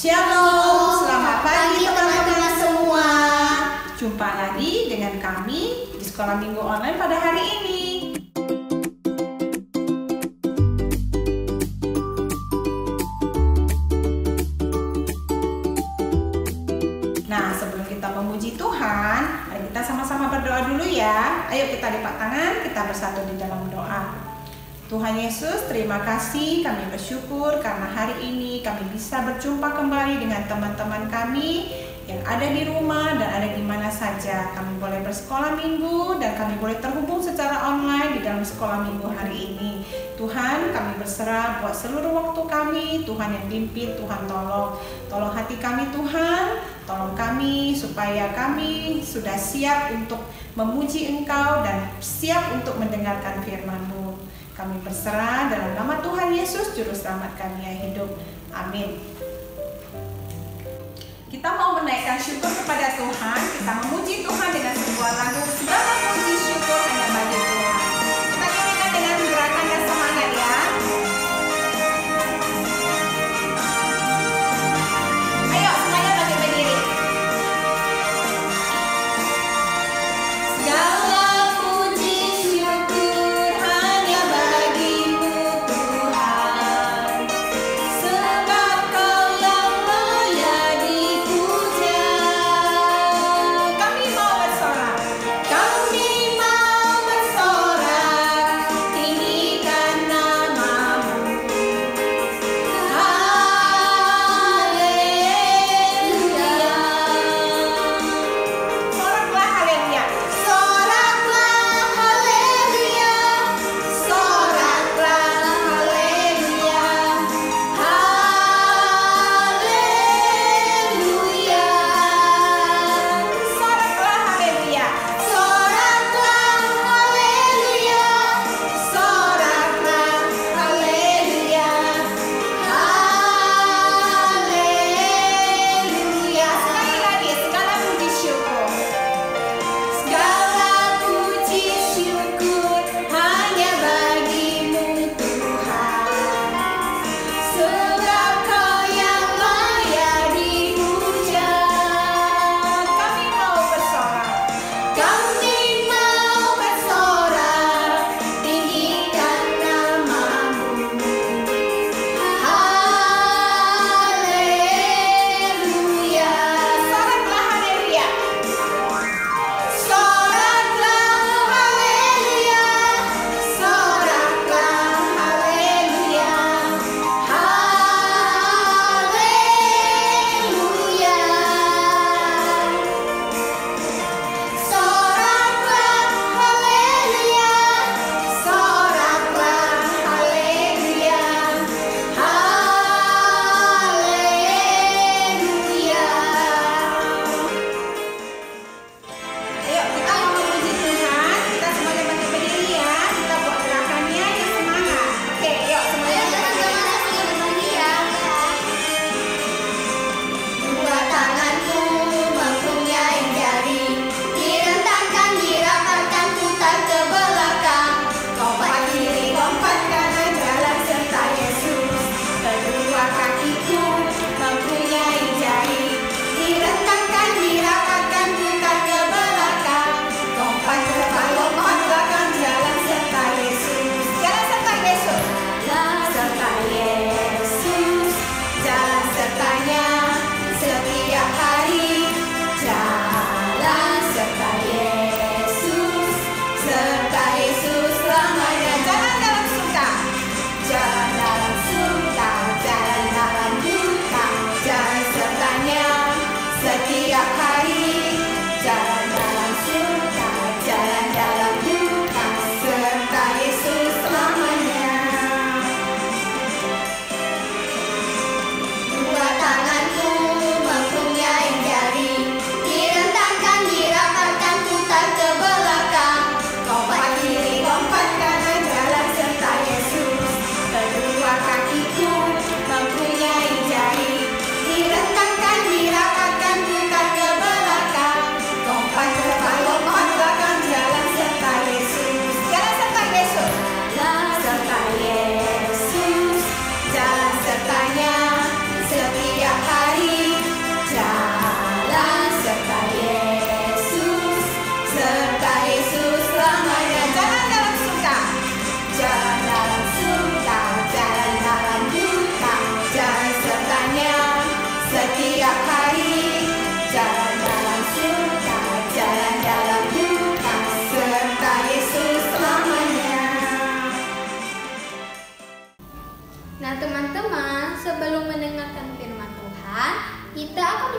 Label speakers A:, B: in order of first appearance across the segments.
A: Shalom, selamat pagi teman-teman semua. Jumpa lagi dengan kami di sekolah minggu online pada hari ini. Nah, sebelum kita memuji Tuhan, mari kita sama-sama berdoa dulu ya. Ayo kita lipat tangan, kita bersatu di dalam doa. Tuhan Yesus, terima kasih. Kami bersyukur karena hari ini kami bisa berjumpa kembali dengan teman-teman kami yang ada di rumah dan ada di mana saja. Kami boleh bersekolah minggu dan kami boleh terhubung secara online di dalam sekolah minggu hari ini. Tuhan, kami berserah buat seluruh waktu kami. Tuhan yang pimpin, Tuhan tolong. Tolong hati kami Tuhan, tolong kami supaya kami sudah siap untuk memuji Engkau dan siap untuk mendengarkan firman-Mu. Kami berserah dalam nama Tuhan Yesus, Juru Selamat kami yang hidup. Amin. Kita mau menaikkan syukur kepada Tuhan, kita memuji Tuhan dengan sebuah lagu segala puji syukur hanya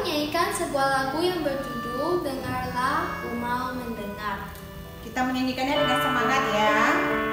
B: menyanyikan sebuah lagu yang berjudul Dengarlah Ku Mau Mendengar.
A: Kita menyanyikannya dengan semangat ya.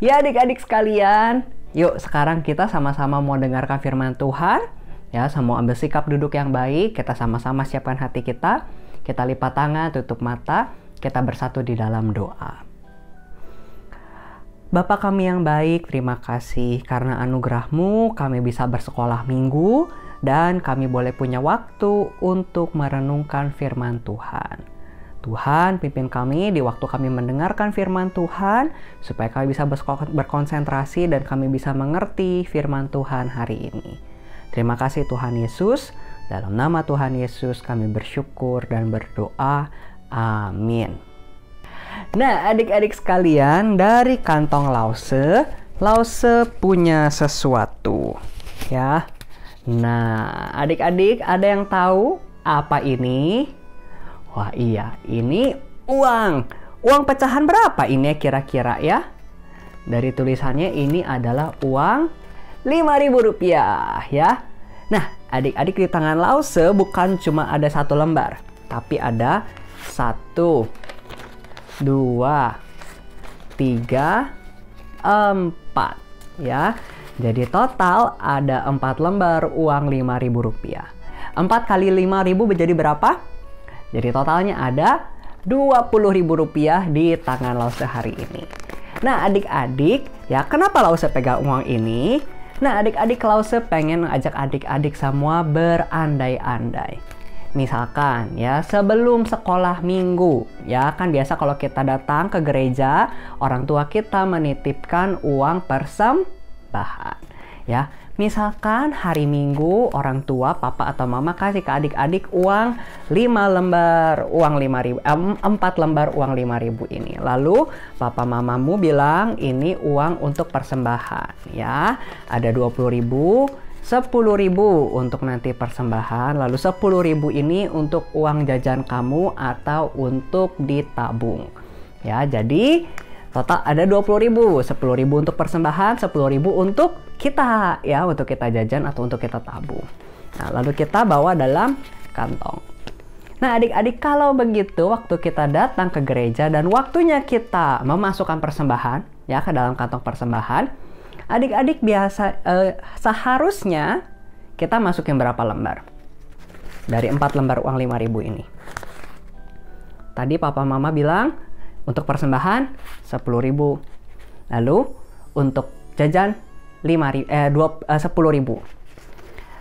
C: Ya adik-adik sekalian, yuk sekarang kita sama-sama mau dengarkan firman Tuhan. Ya, sama ambil sikap duduk yang baik, kita sama-sama siapkan hati kita. Kita lipat tangan, tutup mata, kita bersatu di dalam doa. Bapa kami yang baik, terima kasih karena anugerahmu kami bisa bersekolah minggu dan kami boleh punya waktu untuk merenungkan firman Tuhan. Tuhan, pimpin kami di waktu kami mendengarkan firman Tuhan, supaya kami bisa berkonsentrasi dan kami bisa mengerti firman Tuhan hari ini. Terima kasih Tuhan Yesus. Dalam nama Tuhan Yesus kami bersyukur dan berdoa. Amin. Nah, adik-adik sekalian, dari kantong Lause, Lause punya sesuatu, ya. Nah, adik-adik ada yang tahu apa ini? Wah iya, ini uang. Uang pecahan berapa ini kira-kira ya? Dari tulisannya ini adalah uang 5000 rupiah ya. Nah, adik-adik di tangan Lause bukan cuma ada satu lembar, tapi ada satu, dua, tiga, empat ya. Jadi total ada empat lembar uang 5000 rupiah. 4 kali 5000 menjadi berapa? Jadi totalnya ada Rp20.000 di tangan Lause hari ini. Nah adik-adik, ya kenapa Lause pegang uang ini? Nah adik-adik Lause pengen ngajak adik-adik semua berandai-andai. Misalkan ya sebelum sekolah minggu ya kan biasa kalau kita datang ke gereja orang tua kita menitipkan uang persembahan ya Misalkan hari Minggu orang tua, papa atau mama kasih ke adik-adik uang 5 lembar uang 5000 eh, 4 lembar uang 5000 ini. Lalu papa mamamu bilang ini uang untuk persembahan ya. Ada 20.000 10.000 untuk nanti persembahan, lalu 10.000 ini untuk uang jajan kamu atau untuk ditabung. Ya, jadi Total ada 20 ribu, 10 ribu untuk persembahan, 10 ribu untuk kita ya, untuk kita jajan atau untuk kita tabung. Nah, lalu kita bawa dalam kantong. Nah, adik-adik kalau begitu waktu kita datang ke gereja dan waktunya kita memasukkan persembahan ya ke dalam kantong persembahan, adik-adik biasa eh, seharusnya kita masukin berapa lembar? Dari 4 lembar uang 5000 ini. Tadi papa mama bilang untuk persembahan 10 ribu. Lalu untuk jajan 5 ribu, eh, 2, eh, 10 ribu.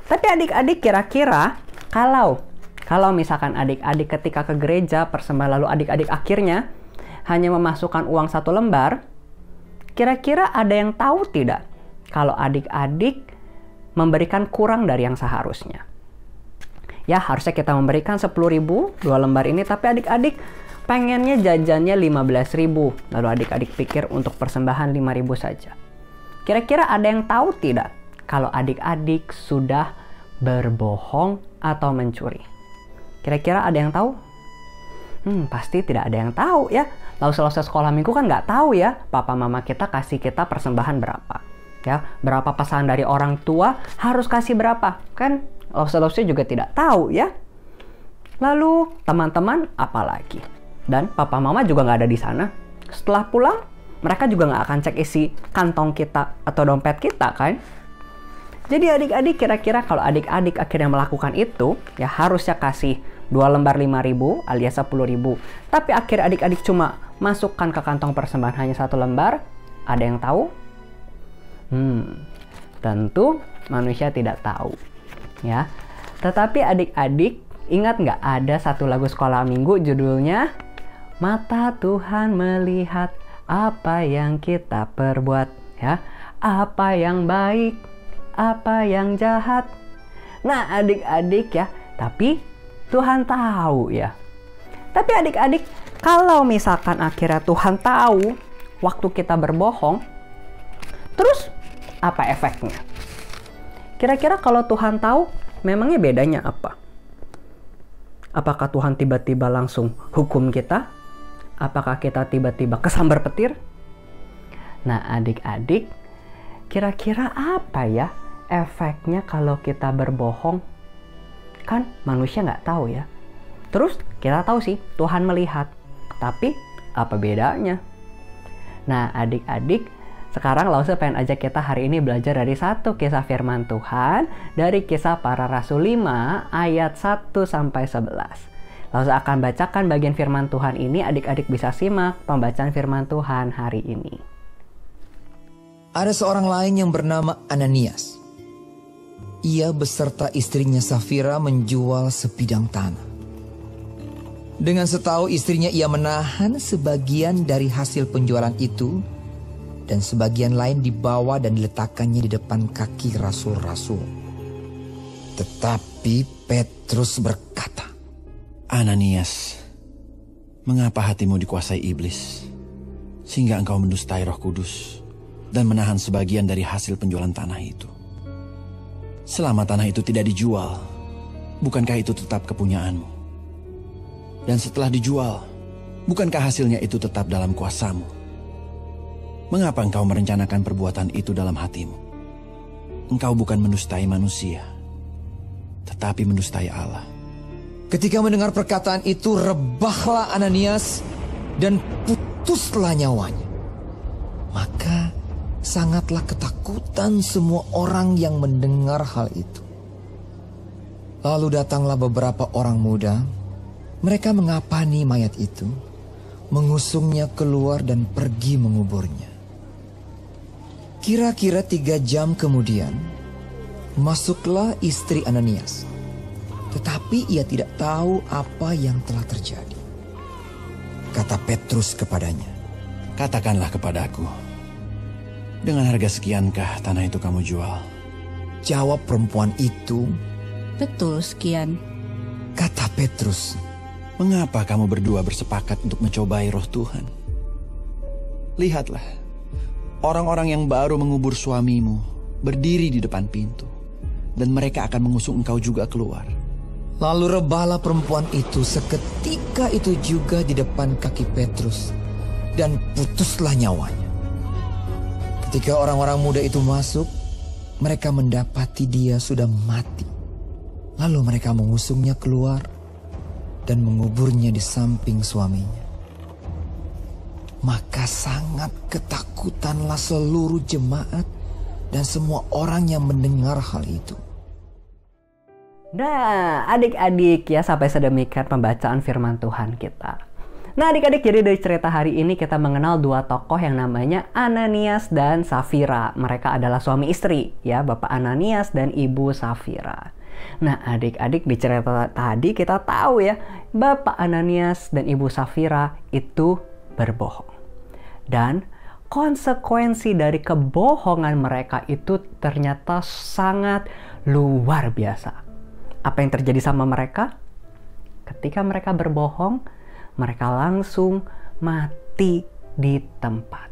C: Tapi adik-adik kira-kira kalau kalau misalkan adik-adik ketika ke gereja persembahan lalu adik-adik akhirnya hanya memasukkan uang satu lembar, kira-kira ada yang tahu tidak kalau adik-adik memberikan kurang dari yang seharusnya? Ya harusnya kita memberikan 10 ribu dua lembar ini tapi adik-adik pengennya jajannya 15 ribu lalu adik-adik pikir untuk persembahan 5 ribu saja. Kira-kira ada yang tahu tidak kalau adik-adik sudah berbohong atau mencuri? Kira-kira ada yang tahu? Hmm, pasti tidak ada yang tahu ya. Lalu selesai sekolah minggu kan nggak tahu ya, papa mama kita kasih kita persembahan berapa. Ya, berapa pesan dari orang tua harus kasih berapa. Kan selesai juga tidak tahu ya. Lalu teman-teman apalagi? Dan papa mama juga nggak ada di sana. Setelah pulang, mereka juga nggak akan cek isi kantong kita atau dompet kita kan. Jadi adik-adik kira-kira kalau adik-adik akhirnya melakukan itu, ya harusnya kasih dua lembar 5000 alias 10000 tapi akhir adik-adik cuma masukkan ke kantong persembahan hanya satu lembar ada yang tahu hmm tentu manusia tidak tahu ya tetapi adik-adik ingat nggak ada satu lagu sekolah minggu judulnya mata Tuhan melihat apa yang kita perbuat ya apa yang baik apa yang jahat nah adik-adik ya tapi Tuhan tahu ya. Tapi adik-adik, kalau misalkan akhirnya Tuhan tahu waktu kita berbohong, terus apa efeknya? Kira-kira kalau Tuhan tahu, memangnya bedanya apa? Apakah Tuhan tiba-tiba langsung hukum kita? Apakah kita tiba-tiba kesambar petir? Nah, adik-adik, kira-kira apa ya efeknya kalau kita berbohong Kan manusia nggak tahu ya. Terus kita tahu sih Tuhan melihat. Tapi apa bedanya? Nah adik-adik sekarang Lause pengen ajak kita hari ini belajar dari satu kisah firman Tuhan dari kisah para rasul 5 ayat 1 sampai 11. Lause akan bacakan bagian firman Tuhan ini adik-adik bisa simak pembacaan firman Tuhan hari ini.
D: Ada seorang lain yang bernama Ananias ia beserta istrinya Safira menjual sepidang tanah. Dengan setahu istrinya ia menahan sebagian dari hasil penjualan itu dan sebagian lain dibawa dan diletakkannya di depan kaki rasul-rasul. Tetapi Petrus berkata,
E: Ananias, mengapa hatimu dikuasai iblis sehingga engkau mendustai roh kudus dan menahan sebagian dari hasil penjualan tanah itu? Selama tanah itu tidak dijual, bukankah itu tetap kepunyaanmu? Dan setelah dijual, bukankah hasilnya itu tetap dalam kuasamu? Mengapa engkau merencanakan perbuatan itu dalam hatimu? Engkau bukan mendustai manusia, tetapi mendustai Allah.
D: Ketika mendengar perkataan itu, rebahlah Ananias dan putuslah nyawanya. Maka sangatlah ketakutan semua orang yang mendengar hal itu. Lalu datanglah beberapa orang muda, mereka mengapani mayat itu, mengusungnya keluar dan pergi menguburnya. Kira-kira tiga jam kemudian, masuklah istri Ananias. Tetapi ia tidak tahu apa yang telah terjadi. Kata Petrus kepadanya,
E: Katakanlah kepadaku, dengan harga sekiankah tanah itu kamu jual?
D: Jawab perempuan itu.
F: Betul sekian.
D: Kata Petrus.
E: Mengapa kamu berdua bersepakat untuk mencobai roh Tuhan? Lihatlah, orang-orang yang baru mengubur suamimu berdiri di depan pintu. Dan mereka akan mengusung engkau juga keluar.
D: Lalu rebahlah perempuan itu seketika itu juga di depan kaki Petrus. Dan putuslah nyawanya. Ketika orang-orang muda itu masuk, mereka mendapati dia sudah mati. Lalu mereka mengusungnya keluar dan menguburnya di samping suaminya. Maka sangat ketakutanlah seluruh jemaat dan semua orang yang mendengar hal itu.
C: Nah, adik-adik ya sampai sedemikian pembacaan firman Tuhan kita. Nah adik-adik jadi dari cerita hari ini kita mengenal dua tokoh yang namanya Ananias dan Safira. Mereka adalah suami istri ya, Bapak Ananias dan Ibu Safira. Nah adik-adik di cerita tadi kita tahu ya, Bapak Ananias dan Ibu Safira itu berbohong. Dan konsekuensi dari kebohongan mereka itu ternyata sangat luar biasa. Apa yang terjadi sama mereka? Ketika mereka berbohong, mereka langsung mati di tempat.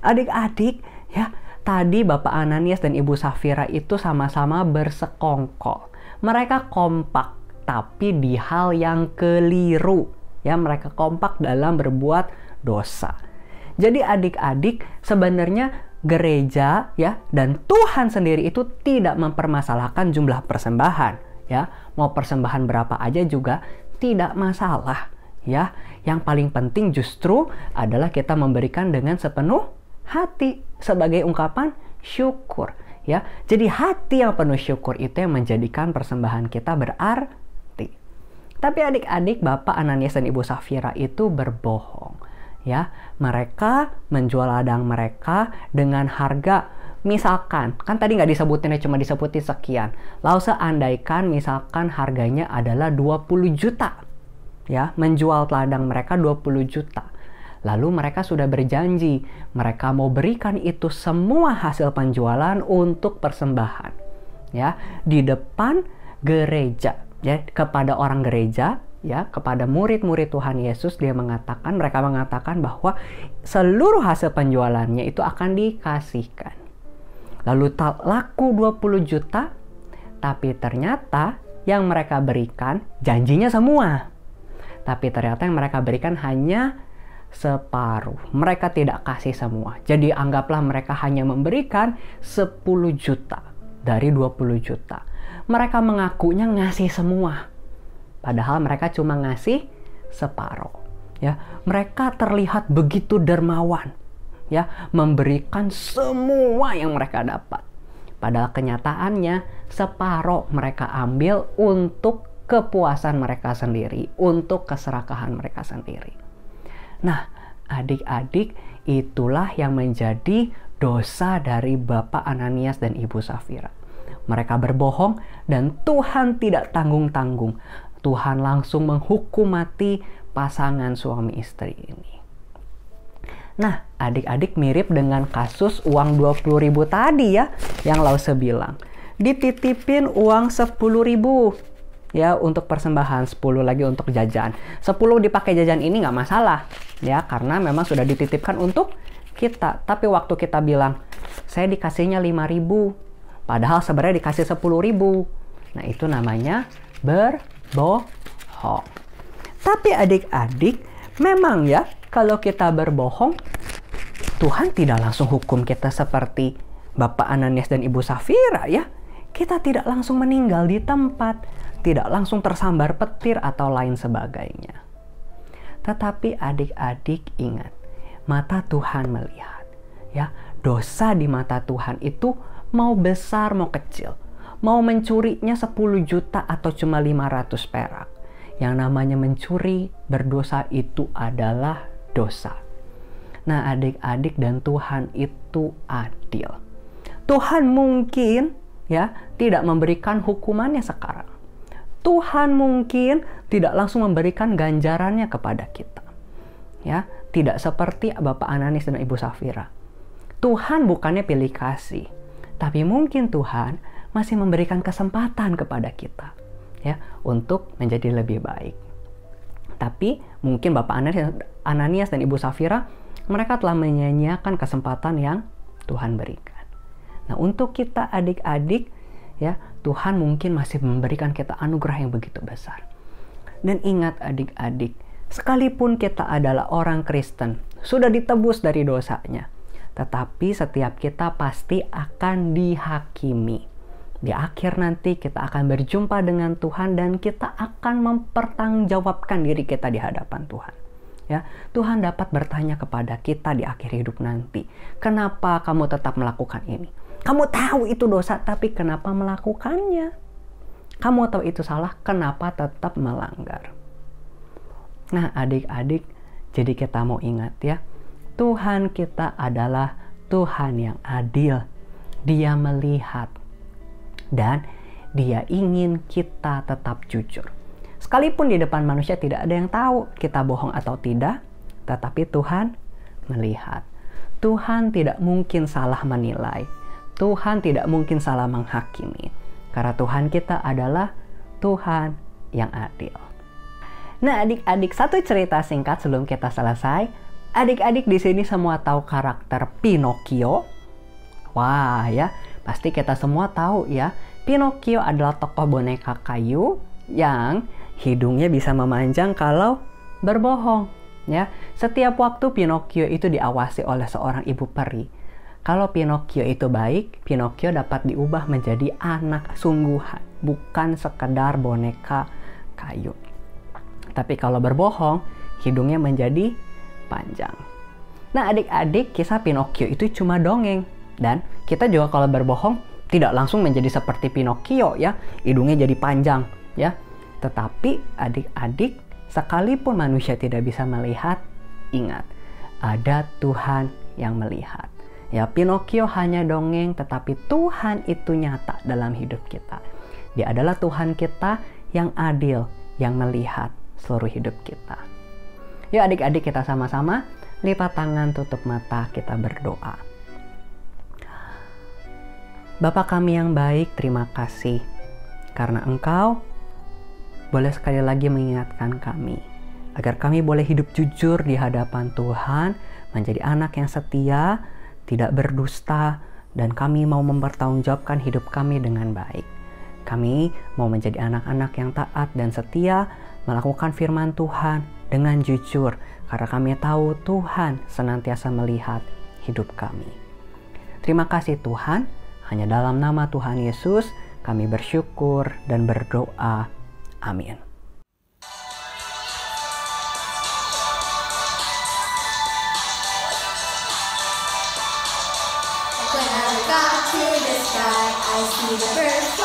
C: Adik-adik, ya, tadi Bapak Ananias dan Ibu Safira itu sama-sama bersekongkol. Mereka kompak, tapi di hal yang keliru. Ya, mereka kompak dalam berbuat dosa. Jadi adik-adik, sebenarnya gereja ya dan Tuhan sendiri itu tidak mempermasalahkan jumlah persembahan ya. Mau persembahan berapa aja juga tidak masalah ya. Yang paling penting justru adalah kita memberikan dengan sepenuh hati sebagai ungkapan syukur ya. Jadi hati yang penuh syukur itu yang menjadikan persembahan kita berarti. Tapi adik-adik Bapak Ananias dan Ibu Safira itu berbohong ya. Mereka menjual ladang mereka dengan harga misalkan kan tadi nggak disebutin ya cuma disebutin sekian lalu seandaikan misalkan harganya adalah 20 juta ya menjual ladang mereka 20 juta. Lalu mereka sudah berjanji mereka mau berikan itu semua hasil penjualan untuk persembahan ya di depan gereja ya kepada orang gereja ya kepada murid-murid Tuhan Yesus dia mengatakan mereka mengatakan bahwa seluruh hasil penjualannya itu akan dikasihkan. Lalu laku 20 juta tapi ternyata yang mereka berikan janjinya semua tapi ternyata yang mereka berikan hanya separuh. Mereka tidak kasih semua. Jadi anggaplah mereka hanya memberikan 10 juta dari 20 juta. Mereka mengakunya ngasih semua. Padahal mereka cuma ngasih separuh. Ya, mereka terlihat begitu dermawan. Ya, memberikan semua yang mereka dapat. Padahal kenyataannya separuh mereka ambil untuk kepuasan mereka sendiri, untuk keserakahan mereka sendiri. Nah, adik-adik, itulah yang menjadi dosa dari Bapak Ananias dan Ibu Safira. Mereka berbohong dan Tuhan tidak tanggung-tanggung. Tuhan langsung menghukum mati pasangan suami istri ini. Nah, adik-adik mirip dengan kasus uang 20 ribu tadi ya, yang Lause bilang. Dititipin uang 10 ribu, ya untuk persembahan 10 lagi untuk jajan. 10 dipakai jajan ini nggak masalah ya karena memang sudah dititipkan untuk kita. Tapi waktu kita bilang saya dikasihnya 5000 padahal sebenarnya dikasih 10000 nah itu namanya berbohong. Tapi adik-adik memang ya kalau kita berbohong Tuhan tidak langsung hukum kita seperti Bapak Ananias dan Ibu Safira ya kita tidak langsung meninggal di tempat tidak langsung tersambar petir atau lain sebagainya. Tetapi adik-adik ingat, mata Tuhan melihat. Ya, dosa di mata Tuhan itu mau besar mau kecil. Mau mencurinya 10 juta atau cuma 500 perak. Yang namanya mencuri berdosa itu adalah dosa. Nah, adik-adik dan Tuhan itu adil. Tuhan mungkin ya tidak memberikan hukumannya sekarang. Tuhan mungkin tidak langsung memberikan ganjarannya kepada kita. Ya, tidak seperti Bapak Ananis dan Ibu Safira. Tuhan bukannya pilih kasih, tapi mungkin Tuhan masih memberikan kesempatan kepada kita ya untuk menjadi lebih baik. Tapi mungkin Bapak Ananias dan Ibu Safira mereka telah menyanyiakan kesempatan yang Tuhan berikan. Nah, untuk kita adik-adik ya Tuhan mungkin masih memberikan kita anugerah yang begitu besar. Dan ingat adik-adik, sekalipun kita adalah orang Kristen, sudah ditebus dari dosanya, tetapi setiap kita pasti akan dihakimi. Di akhir nanti kita akan berjumpa dengan Tuhan dan kita akan mempertanggungjawabkan diri kita di hadapan Tuhan. Ya, Tuhan dapat bertanya kepada kita di akhir hidup nanti, "Kenapa kamu tetap melakukan ini?" Kamu tahu itu dosa, tapi kenapa melakukannya? Kamu tahu itu salah, kenapa tetap melanggar? Nah, adik-adik, jadi kita mau ingat ya, Tuhan kita adalah Tuhan yang adil. Dia melihat dan dia ingin kita tetap jujur. Sekalipun di depan manusia tidak ada yang tahu kita bohong atau tidak, tetapi Tuhan melihat. Tuhan tidak mungkin salah menilai. Tuhan tidak mungkin salah menghakimi. Karena Tuhan kita adalah Tuhan yang adil. Nah, adik-adik, satu cerita singkat sebelum kita selesai. Adik-adik di sini semua tahu karakter Pinocchio. Wah, ya, pasti kita semua tahu ya. Pinocchio adalah tokoh boneka kayu yang hidungnya bisa memanjang kalau berbohong. Ya, setiap waktu Pinocchio itu diawasi oleh seorang ibu peri. Kalau Pinocchio itu baik, Pinocchio dapat diubah menjadi anak sungguhan, bukan sekedar boneka kayu. Tapi kalau berbohong, hidungnya menjadi panjang. Nah, adik-adik, kisah Pinocchio itu cuma dongeng. Dan kita juga kalau berbohong tidak langsung menjadi seperti Pinocchio ya, hidungnya jadi panjang ya. Tetapi adik-adik Sekalipun manusia tidak bisa melihat, ingat, ada Tuhan yang melihat. Ya, Pinocchio hanya dongeng, tetapi Tuhan itu nyata dalam hidup kita. Dia adalah Tuhan kita yang adil, yang melihat seluruh hidup kita. Yuk adik-adik kita sama-sama lipat tangan, tutup mata, kita berdoa. Bapak kami yang baik, terima kasih karena Engkau boleh sekali lagi mengingatkan kami agar kami boleh hidup jujur di hadapan Tuhan, menjadi anak yang setia, tidak berdusta, dan kami mau mempertanggungjawabkan hidup kami dengan baik. Kami mau menjadi anak-anak yang taat dan setia, melakukan firman Tuhan dengan jujur, karena kami tahu Tuhan senantiasa melihat hidup kami. Terima kasih Tuhan, hanya dalam nama Tuhan Yesus kami bersyukur dan berdoa. Amin.
B: When I look up to the sky, I see the birds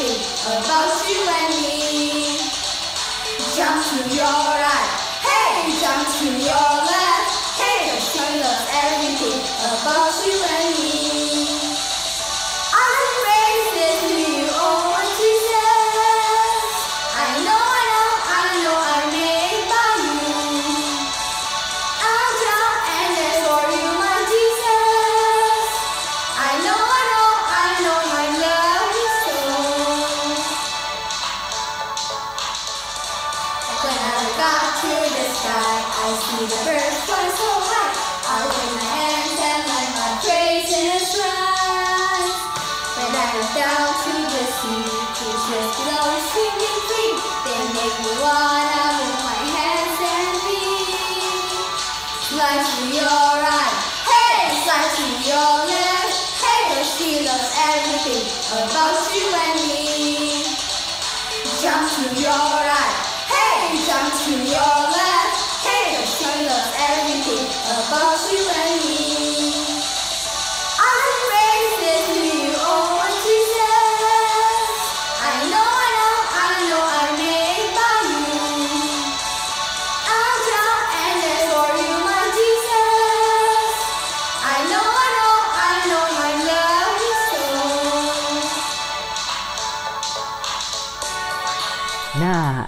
B: about you and me. Jump to your right, hey, jump to your left. Hey, cause she loves everything about you and me.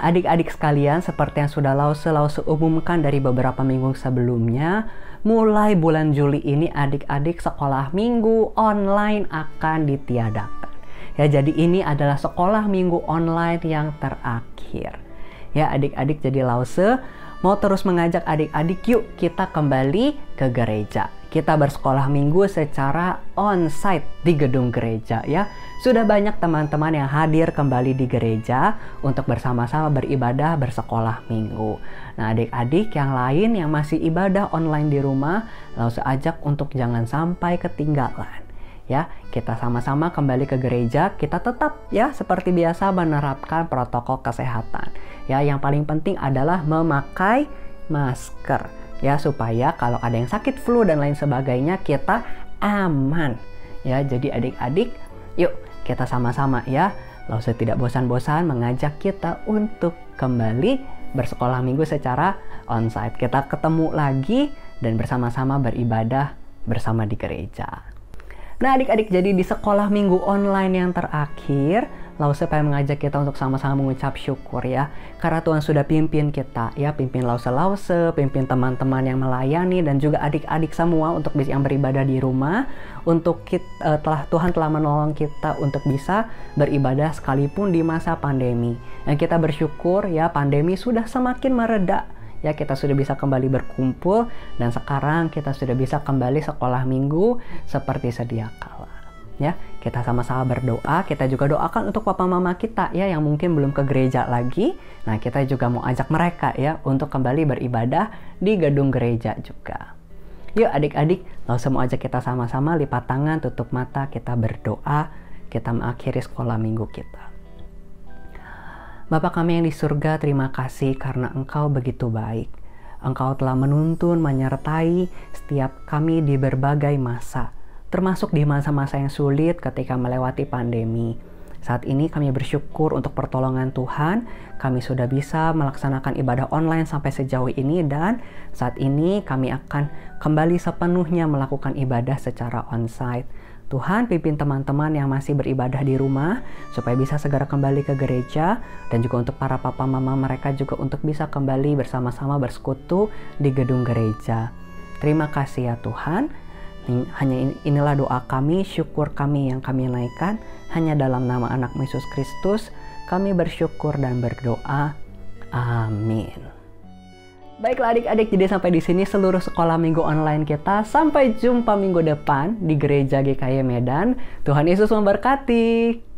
C: Adik-adik sekalian, seperti yang sudah Lause-Lause umumkan dari beberapa minggu sebelumnya, mulai bulan Juli ini adik-adik sekolah minggu online akan ditiadakan. Ya, jadi ini adalah sekolah minggu online yang terakhir. Ya, adik-adik jadi Lause mau terus mengajak adik-adik yuk kita kembali ke gereja. Kita bersekolah minggu secara on-site di gedung gereja ya. Sudah banyak teman-teman yang hadir kembali di gereja untuk bersama-sama beribadah bersekolah minggu. Nah adik-adik yang lain yang masih ibadah online di rumah, langsung ajak untuk jangan sampai ketinggalan. ya kita sama-sama kembali ke gereja kita tetap ya seperti biasa menerapkan protokol kesehatan ya yang paling penting adalah memakai masker ya supaya kalau ada yang sakit flu dan lain sebagainya kita aman ya jadi adik-adik yuk kita sama-sama ya Lause tidak bosan-bosan mengajak kita untuk kembali bersekolah minggu secara onsite kita ketemu lagi dan bersama-sama beribadah bersama di gereja. Nah adik-adik jadi di sekolah minggu online yang terakhir Lause pengen mengajak kita untuk sama-sama mengucap syukur ya. Karena Tuhan sudah pimpin kita ya. Pimpin Lause-Lause, pimpin teman-teman yang melayani Dan juga adik-adik semua untuk bisa yang beribadah di rumah. Untuk kita, uh, telah Tuhan telah menolong kita untuk bisa beribadah sekalipun di masa pandemi. Dan kita bersyukur ya pandemi sudah semakin mereda ya kita sudah bisa kembali berkumpul dan sekarang kita sudah bisa kembali sekolah minggu seperti sedia kala ya. Kita sama-sama berdoa kita juga doakan untuk papa mama kita ya yang mungkin belum ke gereja lagi. Nah kita juga mau ajak mereka ya untuk kembali beribadah di gedung gereja juga. Yuk adik-adik langsung ajak kita sama-sama lipat tangan tutup mata kita berdoa kita mengakhiri sekolah minggu kita. Bapa kami yang di surga, terima kasih karena Engkau begitu baik. Engkau telah menuntun, menyertai setiap kami di berbagai masa, termasuk di masa-masa yang sulit ketika melewati pandemi. Saat ini kami bersyukur untuk pertolongan Tuhan, kami sudah bisa melaksanakan ibadah online sampai sejauh ini dan saat ini kami akan kembali sepenuhnya melakukan ibadah secara onsite. Tuhan pimpin teman-teman yang masih beribadah di rumah supaya bisa segera kembali ke gereja dan juga untuk para papa mama mereka juga untuk bisa kembali bersama-sama bersekutu di gedung gereja. Terima kasih ya Tuhan. Hanya inilah doa kami, syukur kami yang kami naikkan hanya dalam nama anak Yesus Kristus. Kami bersyukur dan berdoa. Amin. Baiklah adik-adik, jadi sampai di sini seluruh sekolah minggu online kita. Sampai jumpa minggu depan di Gereja GKY Medan. Tuhan Yesus memberkati.